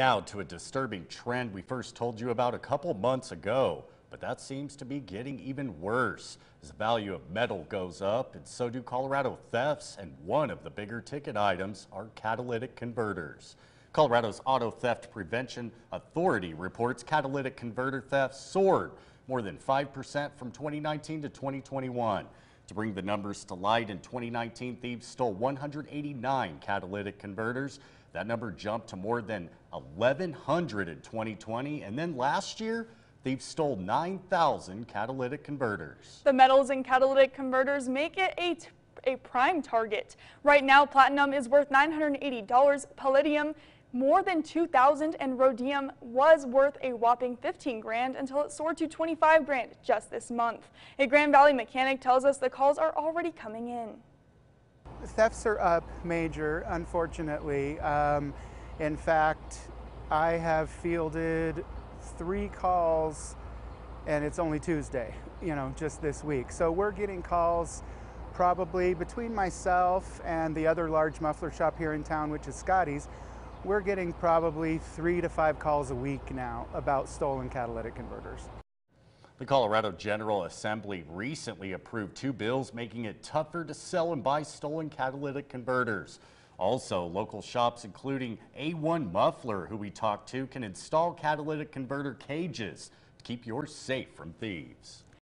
Now to a disturbing trend we first told you about a couple months ago, but that seems to be getting even worse as the value of metal goes up and so do Colorado thefts and one of the bigger ticket items are catalytic converters. Colorado's Auto Theft Prevention Authority reports catalytic converter thefts soared more than 5% from 2019 to 2021. To bring the numbers to light, in 2019, thieves stole 189 catalytic converters. That number jumped to more than 1,100 in 2020. And then last year, thieves stole 9,000 catalytic converters. The metals in catalytic converters make it a a prime target. Right now, platinum is worth $980, palladium more than 2,000 and rhodium was worth a whopping 15 grand until it soared to 25 grand just this month. A Grand Valley mechanic tells us the calls are already coming in. Thefts are up major, unfortunately. Um, in fact, I have fielded three calls and it's only Tuesday, you know, just this week. So we're getting calls probably between myself and the other large muffler shop here in town, which is Scotty's, we're getting probably three to five calls a week now about stolen catalytic converters. The Colorado General Assembly recently approved two bills making it tougher to sell and buy stolen catalytic converters. Also, local shops including A1 Muffler, who we talked to, can install catalytic converter cages to keep yours safe from thieves.